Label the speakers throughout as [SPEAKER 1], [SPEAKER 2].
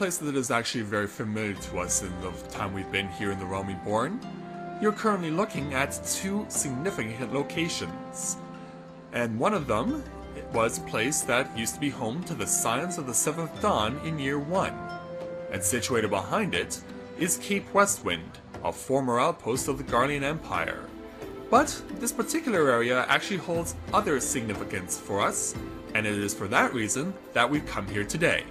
[SPEAKER 1] place that is actually very familiar to us in the time we've been here in the Realm Reborn. You're currently looking at two significant locations. And one of them was a place that used to be home to the Scions of the Seventh Dawn in Year 1. And situated behind it is Cape Westwind, a former outpost of the Garlean Empire. But this particular area actually holds other significance for us, and it is for that reason that we've come here today.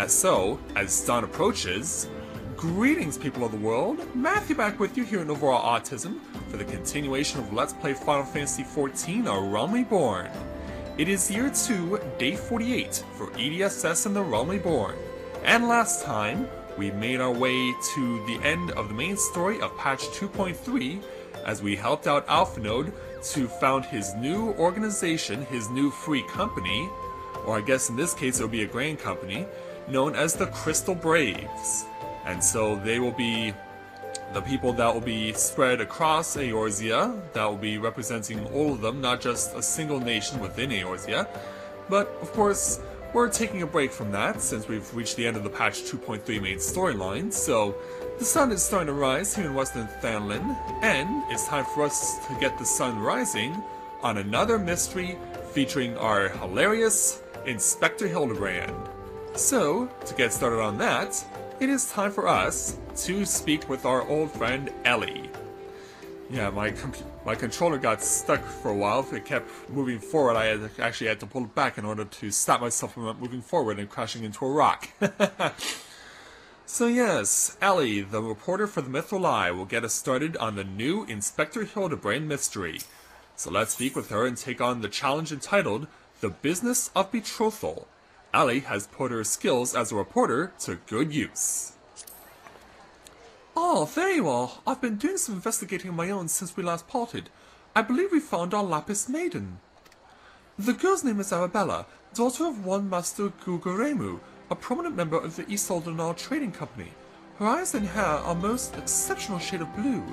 [SPEAKER 1] As so, as dawn approaches, greetings people of the world, Matthew back with you here in Overall Autism for the continuation of Let's Play Final Fantasy XIV A Realm Reborn. It is year 2, day 48 for EDSS and the Realm Reborn. And last time, we made our way to the end of the main story of patch 2.3 as we helped out Alphinaud to found his new organization, his new free company, or I guess in this case it would be a grand company, known as the Crystal Braves. And so they will be the people that will be spread across Eorzea, that will be representing all of them, not just a single nation within Eorzea. But of course, we're taking a break from that since we've reached the end of the patch 2.3 main storyline, so the sun is starting to rise here in Western Thanalan, and it's time for us to get the sun rising on another mystery featuring our hilarious Inspector Hildibrand. So, to get started on that, it is time for us to speak with our old friend Ellie. Yeah, my my controller got stuck for a while. It kept moving forward, I had actually had to pull it back in order to stop myself from moving forward and crashing into a rock. so yes, Ellie, the reporter for the Eye, will get us started on the new Inspector Hildibrand mystery. So let's speak with her and take on the challenge entitled The Business of Betrothal. Ellie has put her skills as a reporter to good use. Oh, there you are. I've been doing some investigating on my own since we last parted. I believe we found our Lapis Maiden. The girl's name is Arabella, daughter of one Master Guguremu, a prominent member of the East Aldenard Trading Company. Her eyes and hair are most exceptional shade of blue.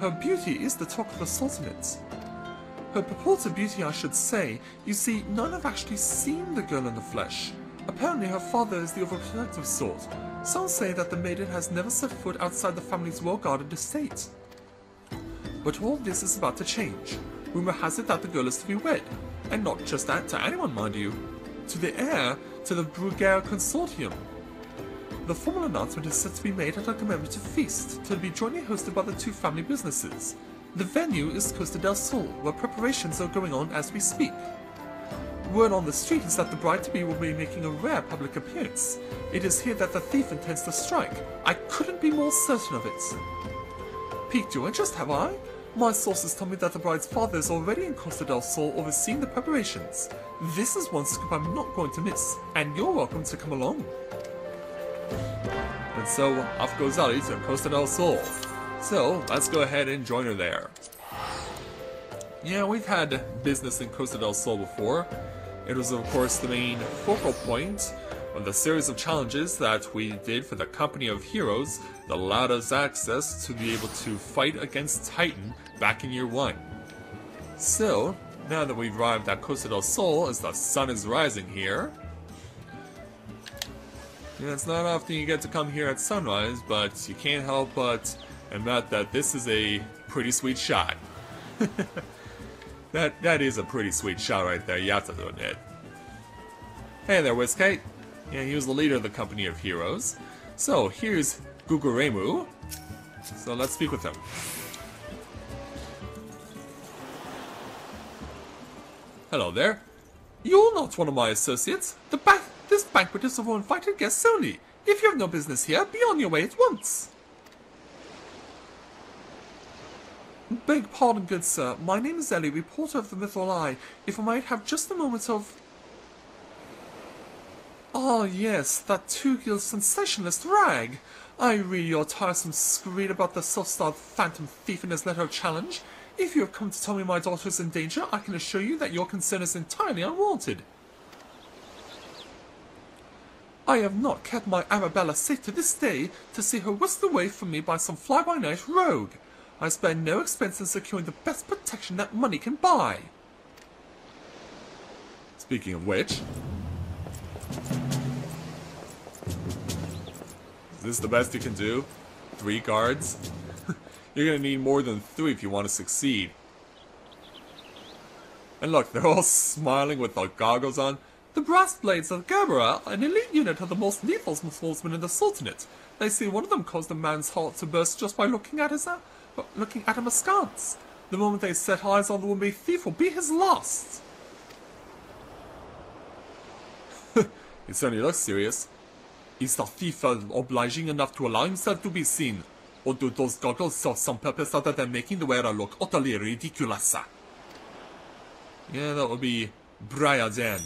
[SPEAKER 1] Her beauty is the talk of the Sultanate. Her purported beauty, I should say. You see, none have actually seen the girl in the flesh. Apparently her father is the overprotective sort. Some say that the maiden has never set foot outside the family's well-guarded estate. But all this is about to change. Rumor has it that the girl is to be wed, and not just that to anyone, mind you, to the heir to the Bruguiere Consortium. The formal announcement is set to be made at a commemorative feast, to be jointly hosted by the two family businesses. The venue is Costa del Sol, where preparations are going on as we speak. Word on the street is that the bride-to-be will be making a rare public appearance. It is here that the thief intends to strike. I couldn't be more certain of it. Piqued your interest, have I? My sources tell me that the bride's father is already in Costa del Sol overseeing the preparations. This is one scoop I'm not going to miss, and you're welcome to come along. And so, off goes Ali to Costa del Sol. So, let's go ahead and join her there. Yeah, we've had business in Costa del Sol before. It was, of course, the main focal point of the series of challenges that we did for the Company of Heroes that allowed us access to be able to fight against Titan back in year one. So, now that we've arrived at Costa del Sol as the sun is rising here, yeah, it's not often you get to come here at sunrise, but you can't help but admit that—that this is a pretty sweet shot. That that is a pretty sweet shot right there, you have to admit. Hey there, Whiskate. Yeah, he was the leader of the Company of Heroes. So, here's Guguremu. So let's speak with him. Hello there. You're not one of my associates. The ba this banquet is for invited guests only. If you have no business here, be on your way at once. Beg pardon, good sir. My name is Ellie, reporter of the Mythril Eye. If I might have just a moment of... Ah, yes, that two-guild sensationalist Rag. I read your tiresome screed about the self-styled phantom thief in his letter of challenge. If you have come to tell me my daughter is in danger, I can assure you that your concern is entirely unwarranted. I have not kept my Arabella safe to this day to see her whisked away from me by some fly-by-night rogue. I spend no expense in securing the best protection that money can buy. Speaking of which... Is this the best you can do? Three guards? You're gonna need more than three if you want to succeed. And look, they're all smiling with their goggles on. The Brass Blades of Gerbera, an elite unit of the most lethal swordsmen in the Sultanate. They say one of them caused a man's heart to burst just by looking at his uh, uh, looking at him askance. The moment they set eyes on the would-be thief will be his last. he certainly looks serious. Is the thief uh, obliging enough to allow himself to be seen? Or do those goggles serve some purpose other than making the wearer look utterly ridiculous? Yeah, that would be Briardien.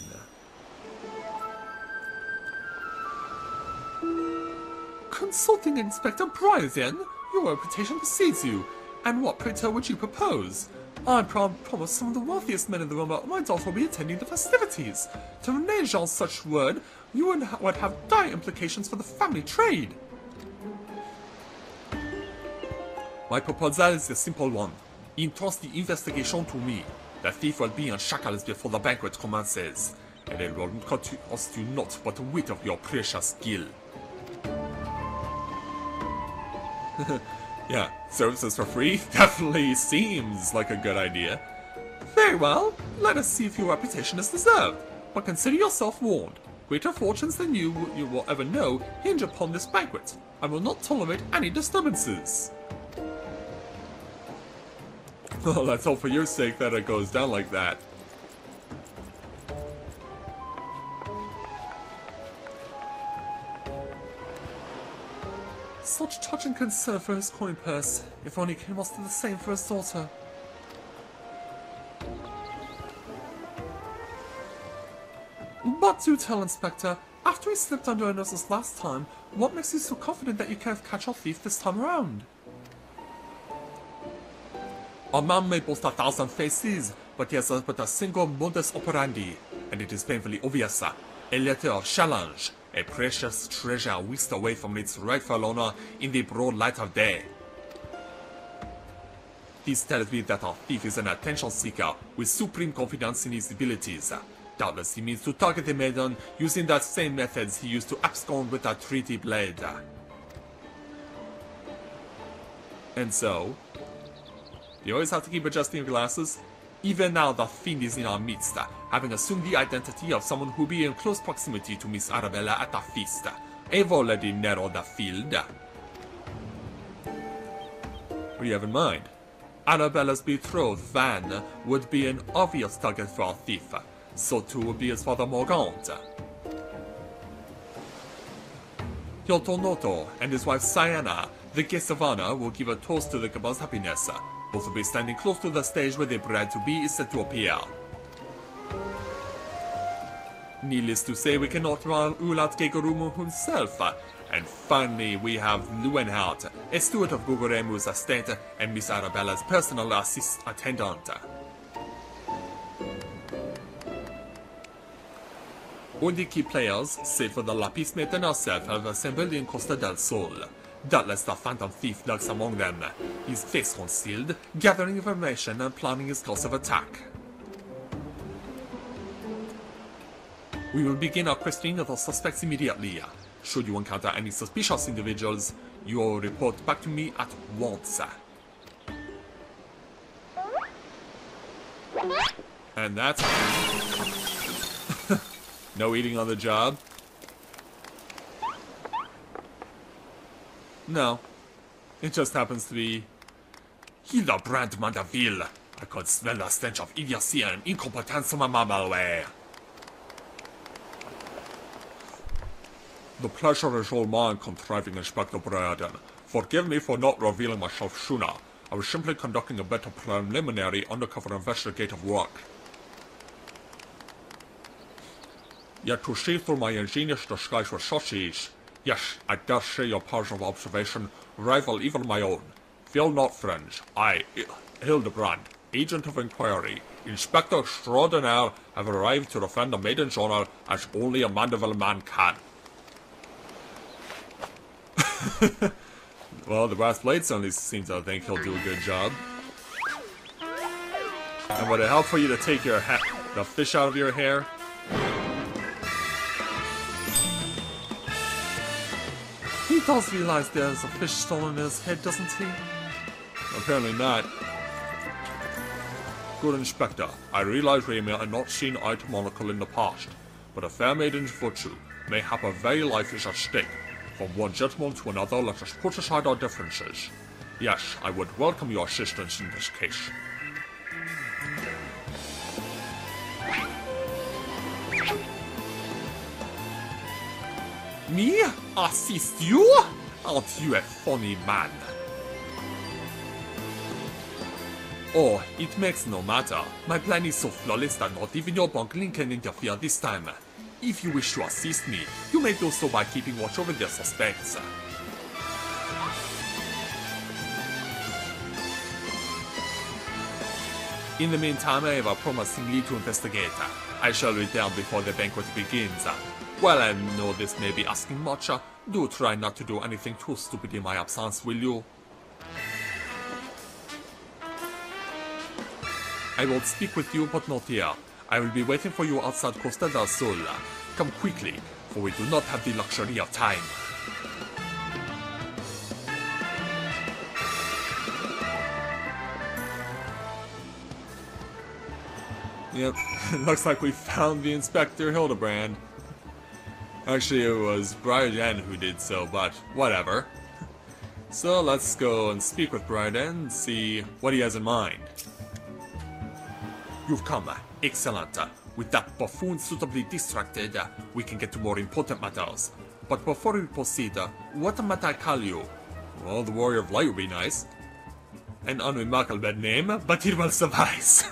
[SPEAKER 1] Consulting Inspector Briardien, your reputation precedes you. And what, pray would you propose? I prom promise some of the wealthiest men in the realm that my daughter will be attending the festivities. To renege on such word, you would, ha would have dire implications for the family trade. My proposal is a simple one. Entrust the investigation to me. The thief will be in shackles before the banquet commences, and it will cost you not but a whit of your precious skill. yeah, services for free definitely seems like a good idea. Very well, let us see if your reputation is deserved. But consider yourself warned. Greater fortunes than you, you will ever know hinge upon this banquet. I will not tolerate any disturbances. Well, let's hope for your sake that it goes down like that. Such touching concern for his coin purse. If only he was do the same for his daughter. But do tell, Inspector, after he slipped under our noses last time, what makes you so confident that you can catch our thief this time around? A man may boast a thousand faces, but he has but a single modus operandi, and it is painfully obvious. A letter of challenge, a precious treasure whisked away from its rightful owner in the broad light of day. This tells me that our thief is an attention seeker with supreme confidence in his abilities. Doubtless he means to target the maiden using that same methods he used to abscond with a treaty blade. And so, you always have to keep adjusting your glasses. Even now, the fiend is in our midst, having assumed the identity of someone who be in close proximity to Miss Arabella at the feast. I've already narrowed the field. What do you have in mind? Arabella's betrothed, Van, would be an obvious target for a thief. So too would be his father Morgant. Yotonoto and his wife Sienna, the guest of honor, will give a toast to the couple's happiness. Both will be standing close to the stage where the bride to be is set to appear. Needless to say, we cannot rule out Gegorumu himself. And finally, we have Lewenhart, a steward of Guguremu's estate and Miss Arabella's personal assist attendant. All the key players, save for the Lapis and herself, have assembled in Costa del Sol. Doubtless the Phantom Thief lurks among them, his face concealed, gathering information and planning his course of attack. We will begin our questioning of the suspects immediately. Should you encounter any suspicious individuals, you will report back to me at once. And that's... no eating on the job? No. It just happens to be... Hildibrand Manderville. I could smell the stench of idiocy and incompetence from a mile away. The pleasure is all mine, contriving Inspector Briardien. Forgive me for not revealing myself sooner. I was simply conducting a bit of preliminary undercover investigative work. Yet to see through my ingenious disguise with such ease, yes, I dare say your powers of observation rival even my own. Feel not, friends. I, Hildibrand, agent of inquiry, Inspector Extraordinaire, have arrived to defend the maiden's honor as only a Manderville man can. well, the brass blade certainly seems to think he'll do a good job. And would it help for you to take your the fish out of your hair? Does realize there's a fish stolen in his head, doesn't he? Apparently not. Good Inspector, I realize we may have not seen to monocle in the past, but a fair maiden's virtue, mayhap a very life is at stake. From one gentleman to another, let us put aside our differences. Yes, I would welcome your assistance in this case. Me? Assist you? Aren't you a funny man? Oh, it makes no matter. My plan is so flawless that not even your bungling can interfere this time. If you wish to assist me, you may do so by keeping watch over their suspects. In the meantime, I have a promising lead to investigate. I shall return before the banquet begins. Well, I know this may be asking much. Uh, do try not to do anything too stupid in my absence, will you? I will speak with you, but not here. I will be waiting for you outside Costa del Sol. Come quickly, for we do not have the luxury of time. Yep, looks like we found the Inspector Hildibrand. Actually, it was Briardien who did so, but whatever. So let's go and speak with Briardien and see what he has in mind. You've come. Excellent. With that buffoon suitably distracted, we can get to more important matters. But before we proceed, what might I call you? Well, the Warrior of Light would be nice. An unremarkable bad name, but it will suffice.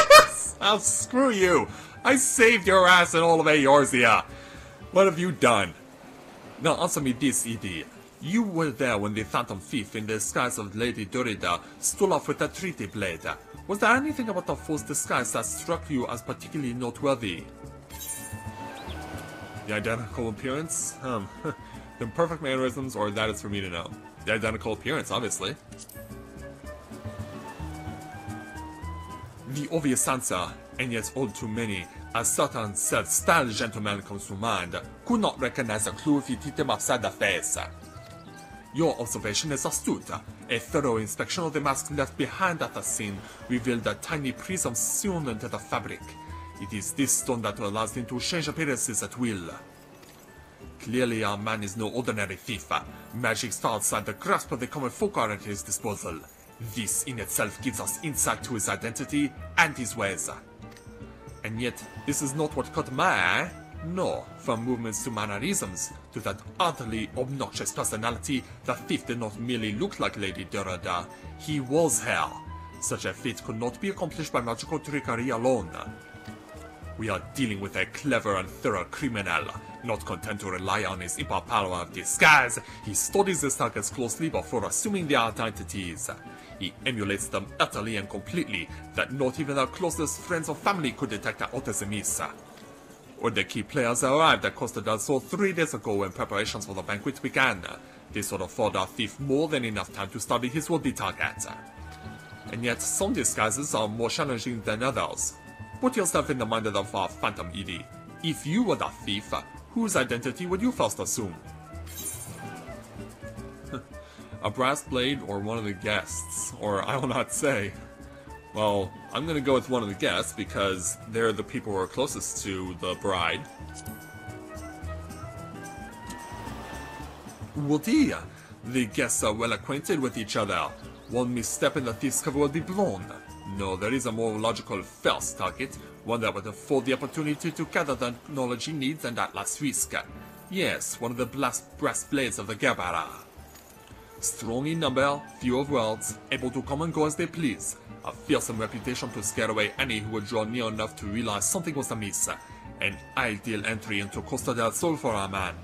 [SPEAKER 1] I'll screw you. I saved your ass in all of Eorzea. What have you done? Now answer me this, Edie. You were there when the Phantom Thief, in the disguise of Lady Durida, stole off with the treaty blade. Was there anything about the false disguise that struck you as particularly noteworthy? The identical appearance? Um, the perfect mannerisms, or that is for me to know. The identical appearance, obviously. The obvious answer, and yet all too many, a certain self-styled gentleman comes to mind, could not recognize a clue if you hit him upside the face. Your observation is astute. A thorough inspection of the mask left behind at the scene revealed a tiny prism sewn into the fabric. It is this stone that allows him to change appearances at will. Clearly, our man is no ordinary thief. Magic far outside the grasp of the common folk are at his disposal. This in itself gives us insight to his identity and his ways. And yet, this is not what caught my eye. No, from movements to mannerisms, to that utterly obnoxious personality, the thief did not merely look like Lady Durada, he was her. Such a feat could not be accomplished by magical trickery alone. We are dealing with a clever and thorough criminal. Not content to rely on his impa power of disguise, he studies his targets closely before assuming their identities. He emulates them utterly and completely, that not even our closest friends or family could detect our autism When the key players arrived at Costa del Sol three days ago when preparations for the banquet began. This would afford our thief more than enough time to study his would-be target. And yet, some disguises are more challenging than others. Put yourself in the mind of our Phantom Edie. If you were the thief, whose identity would you first assume? A brass blade or one of the guests, or I will not say. Well, I'm gonna go with one of the guests because they're the people who are closest to the bride. Woody, uh, the guests are well acquainted with each other. One misstep in the thief's cover will be blown. No, there is a more logical first target, one that would afford the opportunity to gather the knowledge he needs and at last risk. Yes, one of the blast brass blades of the Gerbera. Strong in number, few of words, able to come and go as they please. A fearsome reputation to scare away any who would draw near enough to realize something was amiss. An ideal entry into Costa del Sol for our man.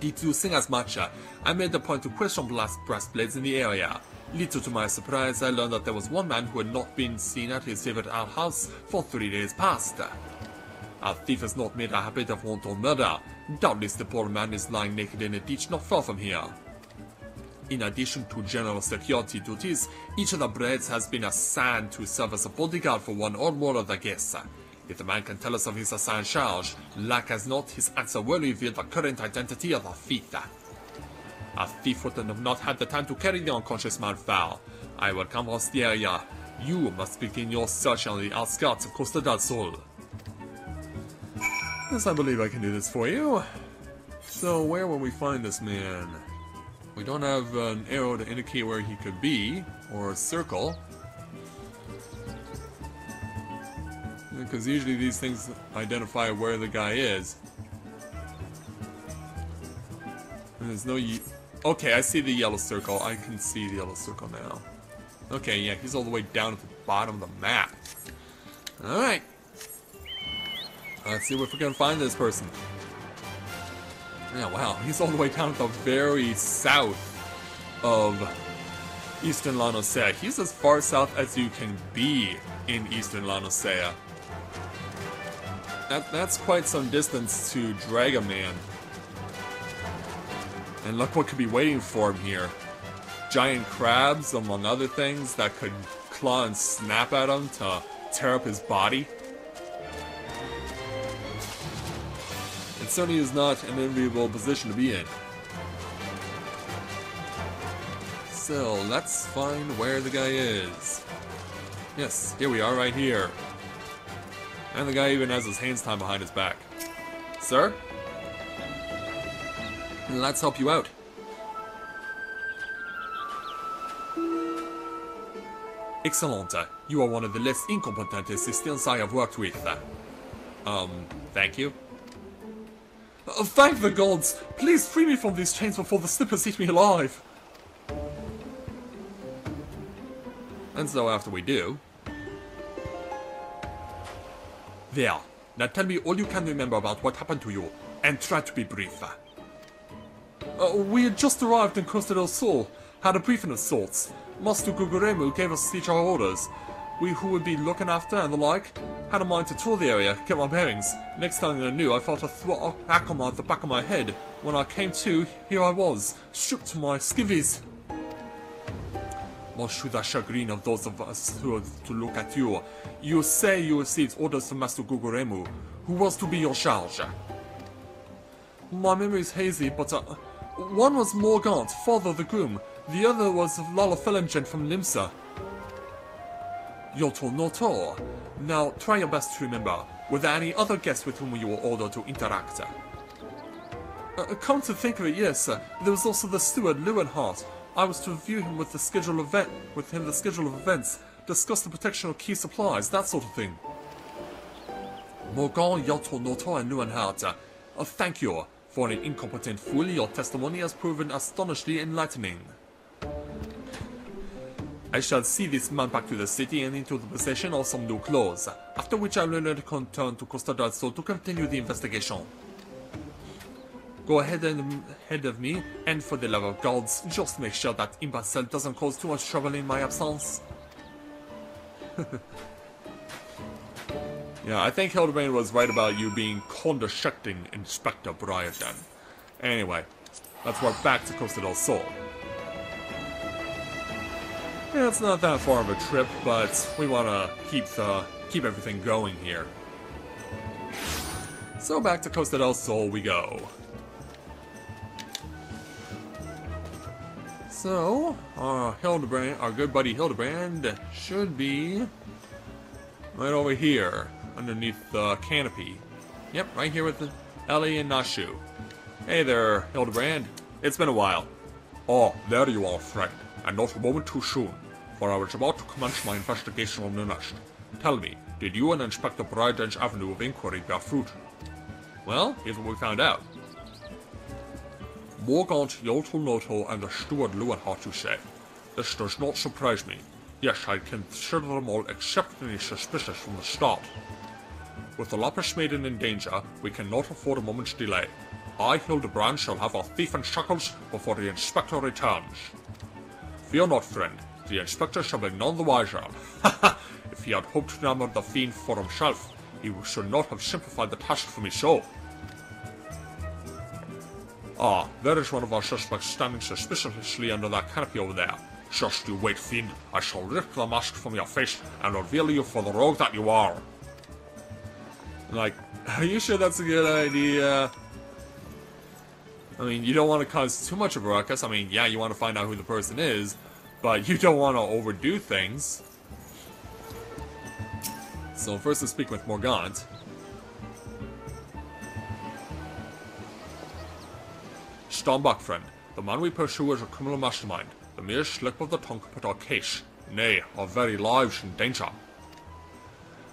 [SPEAKER 1] Did you sing as much? I made the point to question blast brass blades in the area. Little to my surprise, I learned that there was one man who had not been seen at his favorite outhouse for three days past. A thief has not made a habit of wanton murder. Doubtless the poor man is lying naked in a ditch not far from here. In addition to general security duties, each of the braids has been assigned to serve as a bodyguard for one or more of the guests. If the man can tell us of his assigned charge, like as not, his answer will reveal the current identity of the thief. A thief would have not had the time to carry the unconscious man far. I will canvass the area. You must begin your search on the outskirts of Costa del Sol. Yes, I believe I can do this for you. So, where will we find this man? We don't have an arrow to indicate where he could be, or a circle. Because usually these things identify where the guy is. And there's no... Okay, I see the yellow circle. I can see the yellow circle now. Okay, yeah, he's all the way down at the bottom of the map. Alright. Let's see if we can find this person. Yeah, wow, he's all the way down at the very south of Eastern La Noscea. He's as far south as you can be in Eastern La Noscea. That, that's quite some distance to drag a Man. And look what could be waiting for him here. Giant crabs, among other things, that could claw and snap at him to tear up his body. Certainly is not an enviable position to be in. So, let's find where the guy is. Yes, here we are, right here. And the guy even has his hands tied behind his back. Sir? Let's help you out. Excellent. You are one of the less incompetent assistants I have worked with. Um, thank you. Uh, thank the gods! Please free me from these chains before the slippers eat me alive! And so after we do... There. Now tell me all you can remember about what happened to you, and try to be brief. Uh, we had just arrived in Costa del Sol, had a briefing of sorts. Master Guguremu gave us each our orders. We who would be looking after and the like, had a mind to tour the area, get my bearings. Next thing I knew, I felt a thwack on the back of my head. When I came to, here I was, stripped to my skivvies. Much to the chagrin of those of us who are to look at you, you say you received orders from Master Guguremu, who was to be your charge. My memory is hazy, but uh, one was Morgant, father of the groom. The other was Lala Felingen from Limsa. Yoto Noto. Now, try your best to remember. Were there any other guests with whom you were ordered to interact? Uh, come to think of it, yes. Uh, there was also the steward, Lewenhart. I was to review him with the schedule of event, with him the schedule of events, discuss the protection of key supplies, that sort of thing. Morgan, Yoto Noto, and Lewenhart. Uh, thank you. For an incompetent fool, your testimony has proven astonishingly enlightening. I shall see this man back to the city and into the possession of some new clothes, after which I will return to Costa del Sol to continue the investigation. Go ahead and mm, ahead of me, and for the love of gods, just make sure that imbecile doesn't cause too much trouble in my absence. Yeah, I think Hildibrand was right about you being condescending Inspector Briardien. Anyway, let's work back to Costa del Sol. Yeah, it's not that far of a trip, but we want to keep the keep everything going here. So back to Costa del Sol we go. So, our Hildibrand, our good buddy Hildibrand, should be right over here underneath the canopy. Yep, right here with the Ellie and Nashu. Hey there, Hildibrand. It's been a while.
[SPEAKER 2] Oh, there you are, friend, and not a moment too soon, for I was about to commence my investigation on the nest. Tell me, did you and Inspector Briardien's avenue of inquiry bear fruit?
[SPEAKER 1] Well, here's what we found out.
[SPEAKER 2] Morgant, Noto, and the steward Lewenhart, you say. This does not surprise me. Yes, I consider them all exceptionally suspicious from the start. With the Lapis Maiden in danger, we cannot afford a moment's delay. I, Hildibrand, shall have our thief in shackles before the Inspector returns. Fear not, friend. The Inspector shall be none the wiser. if he had hoped to enamor the fiend for himself, he should not have simplified the task for me so. Ah, there is one of our suspects standing suspiciously under that canopy over there. Just you wait, fiend. I shall rip the mask from your face and reveal you for the rogue that you are.
[SPEAKER 1] Like, are you sure that's a good idea? I mean, you don't want to cause too much of a ruckus. I mean, yeah, you want to find out who the person is, but you don't want to overdo things. So first let's speak with Morgant. Stand friend. The man we pursue is a criminal mastermind. The mere slip of the tongue put our case, nay, our very lives in danger.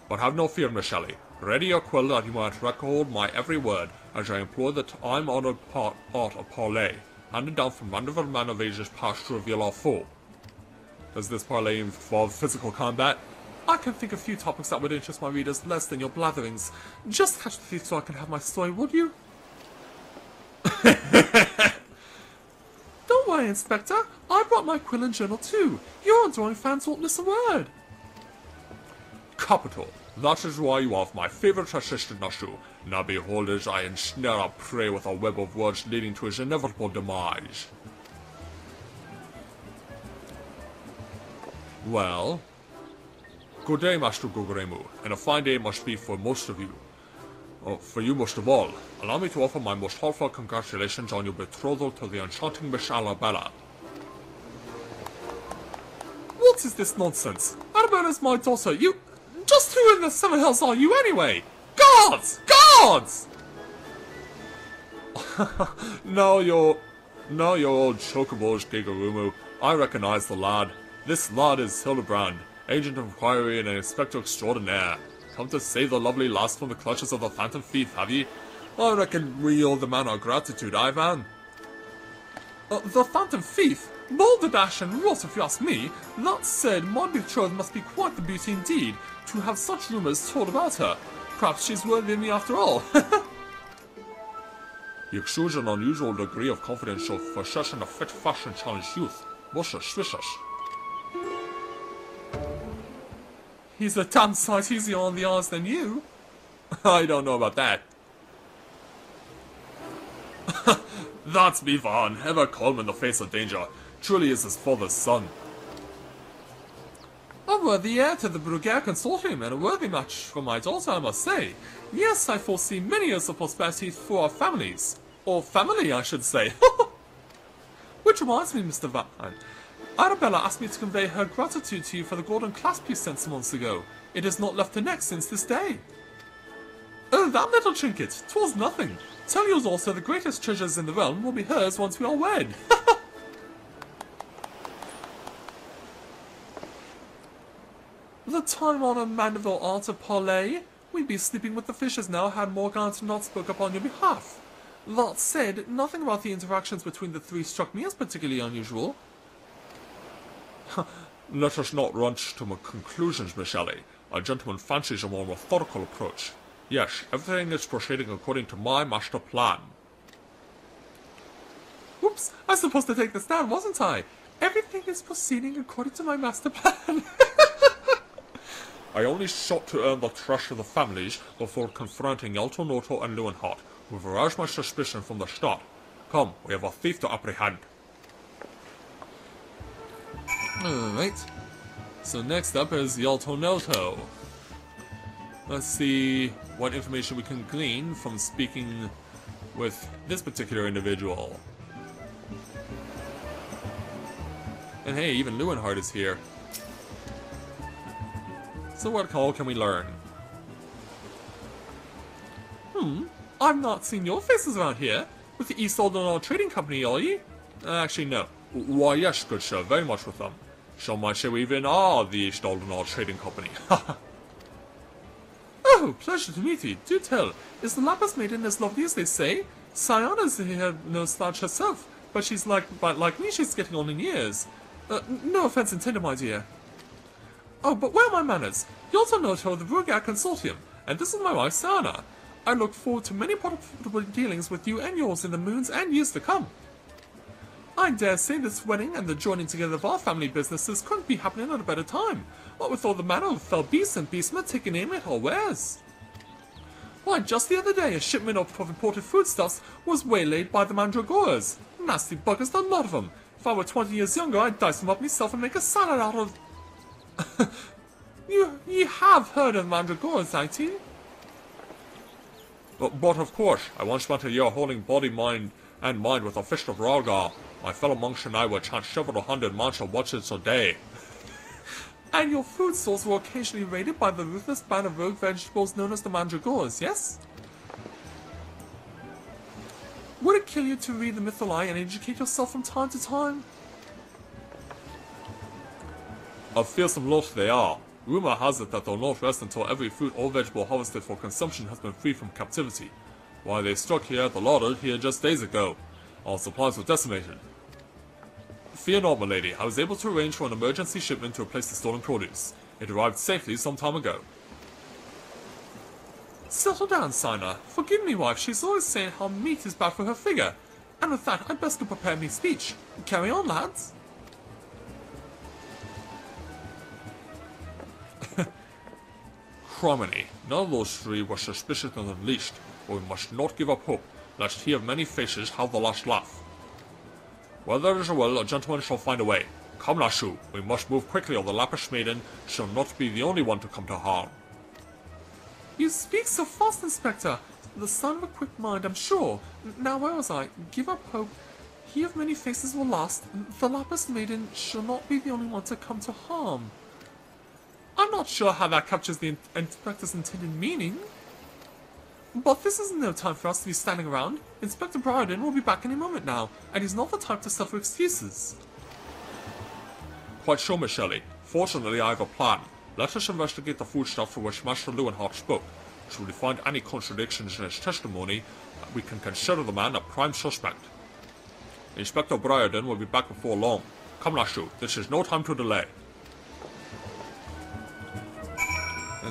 [SPEAKER 1] But have no fear, Miss. Ready your quill that you might record my every word, as I employ the time-honored part, art of parley, handed down from Manderville Man of ages past to reveal our foe. Does this parley involve physical combat? I can think of few topics that would interest my readers less than your blatherings. Just catch the thief so I can have my story, would you? Don't worry, Inspector. I brought my quill and journal too. Your adoring fans won't miss a word.
[SPEAKER 2] Capital. That is why you are my favorite assistant, Nashu. Now behold as I ensnare a prey with a web of words leading to his inevitable demise.
[SPEAKER 1] Well,
[SPEAKER 2] good day, Master Guguremu, and a fine day must be for most of you. Oh, for you most of all, allow me to offer my most heartfelt congratulations on your betrothal to the enchanting Miss Arabella.
[SPEAKER 1] What is this nonsense? Arabella's my daughter. You... Just who in the Seven Hells are you anyway? Guards! Guards!
[SPEAKER 2] now you're... No, you're old Chocobo's Gigarumu. I recognize the lad. This lad is Hildibrand, agent of inquiry and an inspector extraordinaire. Come to save the lovely lass from the clutches of the phantom thief, have ye? I reckon we owe the man our gratitude, Ivan.
[SPEAKER 1] Uh, the phantom thief? Balderdash and rot if you ask me. That said, my betrothed must be quite the beauty indeed, to have such rumours told about her. Perhaps she's worthy of me after all.
[SPEAKER 2] you exude an unusual degree of confidence for such an fit fashion challenged youth. Most suspicious.
[SPEAKER 1] He's a damn sight easier on the eyes than you.
[SPEAKER 2] I don't know about that. That's Bivan, ever calm in the face of danger. Truly is his father's son.
[SPEAKER 1] A worthy heir to the Bruguiere Consortium and a worthy match for my daughter, I must say. Yes, I foresee many years of prosperity for our families. Or family, I should say. Which reminds me, Mr. Van. Arabella asked me to convey her gratitude to you for the golden clasp you sent some months ago. It has not left her neck since this day. Oh, that little trinket! Twas nothing. Tell yours also the greatest treasures in the realm will be hers once we are wed. the time-honored Manderville art of parley? We'd be sleeping with the fishes now had Morgant not spoke up on your behalf. That said, nothing about the interactions between the three struck me as particularly unusual.
[SPEAKER 2] Let us not rush to conclusions, Miss Shelley. A gentleman fancies a more methodical approach. Yes, everything is proceeding according to my master plan.
[SPEAKER 1] Whoops, I was supposed to take this down, wasn't I? Everything is proceeding according to my master plan.
[SPEAKER 2] I only sought to earn the trust of the families before confronting Yalto Noto and Lewenhart, who have aroused my suspicion from the start. Come, we have a thief to apprehend.
[SPEAKER 1] Alright. So next up is Yalto Noto. Let's see what information we can glean from speaking with this particular individual. And hey, even Lewenhart is here. So what all can we learn? Hmm, I've not seen your faces around here. With the East Aldenard Trading Company, are you? Uh, actually, no.
[SPEAKER 2] Why, yes, good sir, very much with them. Some might say we even are the East Aldenard Trading Company.
[SPEAKER 1] oh, pleasure to meet you. Do tell, is the Lapis Maiden as lovely as they say? Sayana's here no slouch herself, but she's like, like me, she's getting on in years. Uh, no offense intended, my dear. Oh, but where are my manners? You also know of the Bruguiere Consortium, and this is my wife, Sana. I look forward to many profitable dealings with you and yours in the moons and years to come. I dare say this wedding and the joining together of our family businesses couldn't be happening at a better time, what with all the manner of fell beasts and beastmen taking aim at our wares. Why, just the other day, a shipment of of imported foodstuffs was waylaid by the Mandragoras. Nasty buggers, the lot of them. If I were 20 years younger, I'd dice them up myself and make a salad out of... you, you have heard of Mandragoras, I you?
[SPEAKER 2] But, but of course, I once spent a year holding body mind and mind with a fist of Rhalgr. My fellow monks and I will chant several hundred mantra watches a day.
[SPEAKER 1] And your food stores were occasionally raided by the ruthless band of rogue vegetables known as the Mandragoras, yes? Would it kill you to read the Mythril Eye and educate yourself from time to time?
[SPEAKER 2] A fearsome lot they are. Rumor has it that they'll not rest until every fruit or vegetable harvested for consumption has been freed from captivity. Why they struck here at the larder here just days ago. Our supplies were decimated. Fear not, my lady. I was able to arrange for an emergency shipment to replace the stolen produce. It arrived safely some time ago.
[SPEAKER 1] Settle down, Sina. Forgive me, wife. She's always saying how meat is bad for her figure. And with that, I'd best go prepare me speech. Carry on, lads.
[SPEAKER 2] Chromony. None of those three were suspicious the least, but we must not give up hope, lest he of many faces have the last laugh. Where there is a will, a gentleman shall find a way. Come, Nashu, we must move quickly, or the Lapis Maiden shall not be the only one to come to harm.
[SPEAKER 1] You speak so fast, Inspector. The son of a quick mind, I'm sure. Now, where was I? Give up hope. He of many faces will last. The Lapis Maiden shall not be the only one to come to harm. I'm not sure how that captures the Inspector's intended meaning. But this is no time for us to be standing around. Inspector Briardien will be back any moment now, and he's not the type to suffer excuses.
[SPEAKER 2] Quite sure, Miss Shelley. Fortunately, I have a plan. Let us investigate the foodstuff for which Master Lewenhart spoke. Should we find any contradictions in his testimony, we can consider the man a prime suspect. Inspector Briardien will be back before long. Come, Nashu, this is no time to delay.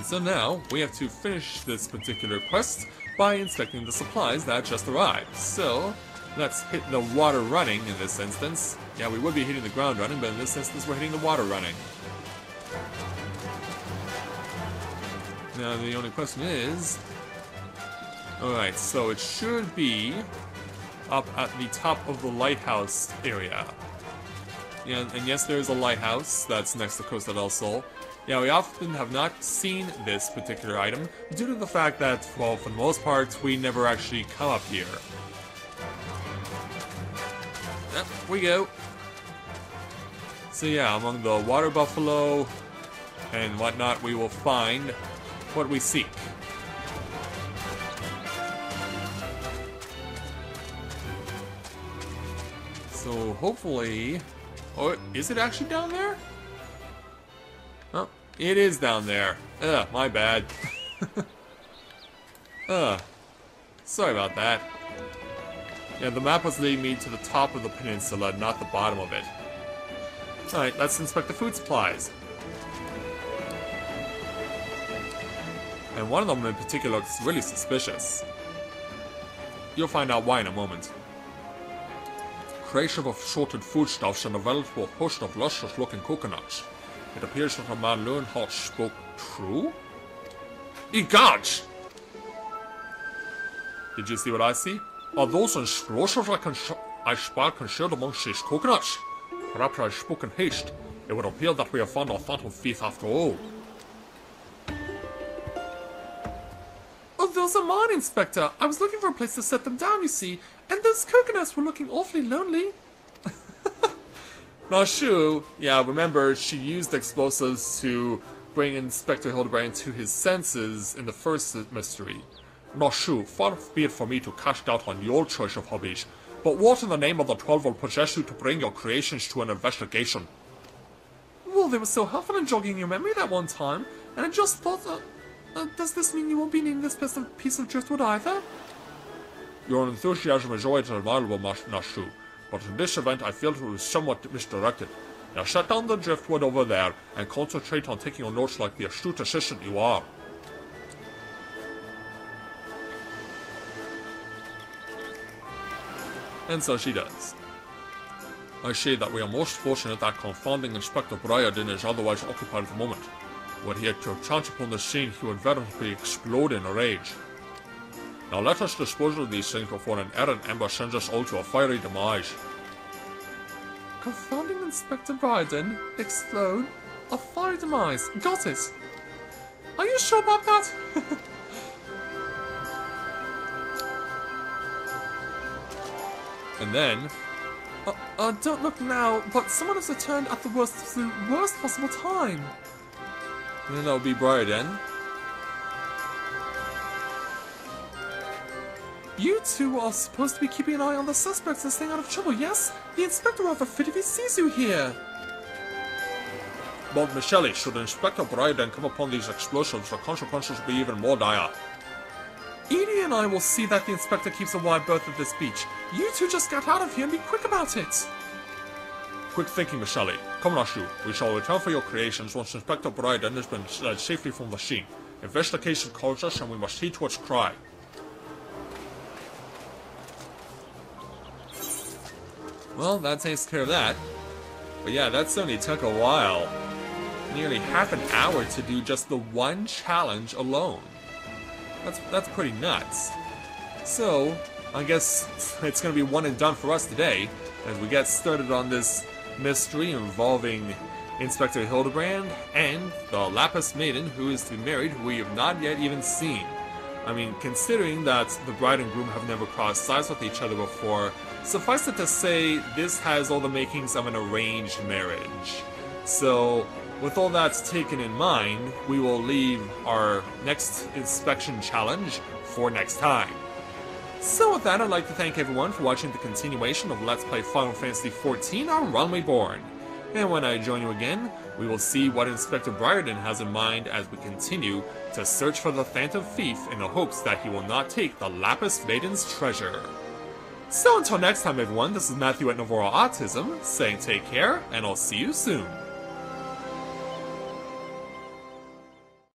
[SPEAKER 1] And so now, we have to finish this particular quest by inspecting the supplies that just arrived. So, let's hit the water running in this instance. Yeah, we would be hitting the ground running, but in this instance we're hitting the water running. Now the only question is... Alright, so it should be up at the top of the lighthouse area. Yeah, and yes, there is a lighthouse that's next to Costa del Sol. Yeah, we often have not seen this particular item due to the fact that, well, for the most part, we never actually come up here. Yep, we go. So yeah, among the water buffalo and whatnot, we will find what we seek. So hopefully... Oh, is it actually down there? It is down there. Ugh, my bad. Ugh. Sorry about that. Yeah, the map was leading me to the top of the peninsula, not the bottom of it. Alright, let's inspect the food supplies. And one of them in particular looks really suspicious. You'll find out why in a moment. Creation of assorted foodstuffs and a veritable host of luscious looking coconuts. It appears that the man Lewenhart spoke true? Egods! Did you see what I see? Are those explosives I, I spy concealed amongst these coconuts? Perhaps I spoke in haste. It would appear that we have found our phantom thief after all. Oh, those are mine, Inspector. I was looking for a place to set them down, you see, and those coconuts were looking awfully lonely. Now, Shu, yeah, remember, she used explosives to bring Inspector Hildibrand to his senses in the first mystery. Now, Shu, far be it for me to cast doubt on your choice of hobbies, but what in the name of the Twelve will possess you to bring your creations to an investigation? Well, they were so helpful in jogging your memory that one time, and I just thought that... Uh, does this mean you won't be needing this piece of driftwood either? Your enthusiasm is always admirable, Nashu, but in this event I feel it was somewhat misdirected. Now set down the driftwood over there and concentrate on taking your notes like the astute assistant you are. And so she does. I say that we are most fortunate that confounding Inspector Briardien is otherwise occupied at the moment. Were he had to chance upon the scene, he would veritably explode in a rage. Now let us dispose of these things before an errant ember sends us all to a fiery demise. Confounding Inspector Briardien, explode, a fiery demise. Got it. Are you sure about that? And then... Uh, uh, don't look now, but someone has returned at the worst, the worst possible time. Then that would be Briardien. You two are supposed to be keeping an eye on the suspects and staying out of trouble, yes? The inspector will have a fit if he sees you here.
[SPEAKER 2] But Michele, should Inspector Briardien come upon these explosives, the consequences will be even more dire.
[SPEAKER 1] Edie and I will see that the inspector keeps a wide berth at this beach. You two just get out of here and be quick about it.
[SPEAKER 2] Quick thinking, Michele. Come, Nashu. We shall return for your creations once Inspector Briardien has been led safely from the scene. Investigation calls us and we must heed to its cry.
[SPEAKER 1] Well, that takes care of that. But yeah, that certainly took a while. Nearly half an hour to do just the one challenge alone. That's, that's pretty nuts. So, I guess it's gonna be one and done for us today, as we get started on this mystery involving Inspector Hildibrand and the Lapis Maiden who is to be married, who we have not yet even seen. I mean, considering that the bride and groom have never crossed sides with each other before, suffice it to say, this has all the makings of an arranged marriage. So, with all that's taken in mind, we will leave our next inspection challenge for next time. So with that, I'd like to thank everyone for watching the continuation of Let's Play Final Fantasy XIV on Realm Reborn. And when I join you again, we will see what Inspector Briardien has in mind as we continue to search for the Phantom Thief in the hopes that he will not take the Lapis Maiden's treasure. So until next time everyone, this is Matthew at Novora Autism, saying take care, and I'll see you soon.